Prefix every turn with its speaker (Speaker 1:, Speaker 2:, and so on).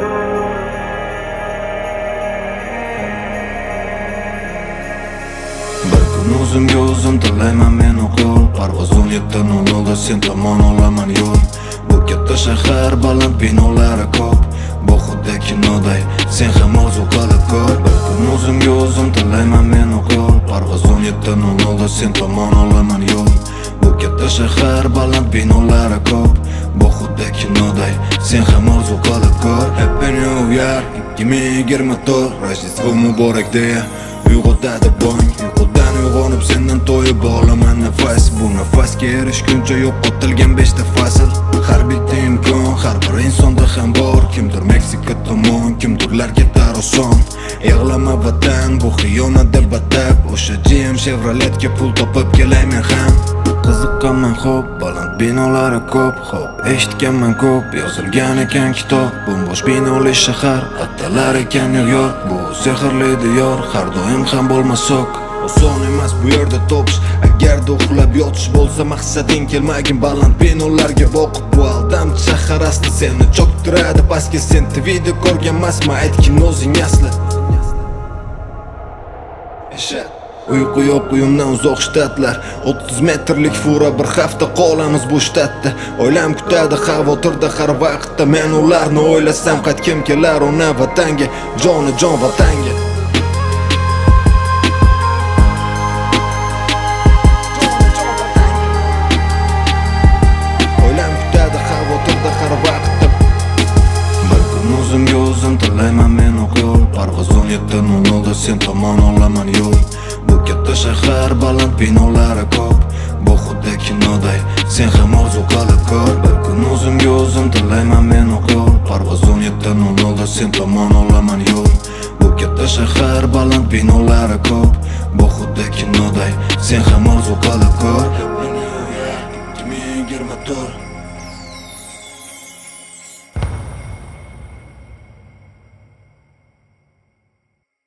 Speaker 1: bir o'zimga o'zim tilayman men uqul parvoz o'n yetti nol sen tomon olaman yo'l bu katta shahar baland binolari e ko'p bu xuddi kinoday sen ham orzu qilib ko'r bir kun o'zimga o'zim tilayman men uqul parvoz o'n yetti nol sen tomon olaman yo'l bu katta shahar baland binolari e ko'p bu xuddi kinoday sen ham orzu qilib ko'r uyar new year ikki ming yigirma to'rt rojdestvo muborak deya uyg'otadi bong. Uyqudan uyg'onib sendan to'yib olaman nafas. Bu nafasga erishguncha yo'qotilgan beshta fasl. Har bitta imkon har bir insonda ham bor. Kimdir meksika tomon kimdirlar ketar oson. Yig'lama vatan bu xiyonat batab o'sha jim chevroletga pul topib kelay men ham. Qiziqqanman xo'p baland binolari ko'p xo'p eshitganman ko'p yozilgan ekan kitob. Bo'mbo'sh binoli shahar attalar ekan nyu york. Bu sehrli diyor har doim ham bo'lmasoq oson emas bu yerda topish agarda uxlab yotish bo'lsa maqsading kelmagin baland binolarga boqib bu aldamchi shahar asli seni cho'ktiradi. Pastga sen tvda ko'rganmasman aytgin o'zing asli. Shit. Uyqu yo'q uyimdan uzoq shtatlar. 30 metrlik fura bir hafta qolamiz bu shtatda. Oilam kutadi xavotirda har vaqtda Men ularni o'ylasam qaytgim kelar ona vatanga Joni jon vatanga. Oilam kutadi xavotirda har vaqtda. Bir kun o'zimga o'zim tilayman men o'q yo'l parg'izon 17.00da sen tomon olaman yo'l. katta shahar baland binolari ko'p bu xuddi kinoday sen ham orzu qilib ko'r bir kun o'zimga o'zim tilayman men o'qol, parvoz o'n yetti nol nolda sen tomon olaman yo'l bu katta shahar baland binolari ko'p bu xuddi kinoday sen ham orzu qilib ko'r yigirma to'rt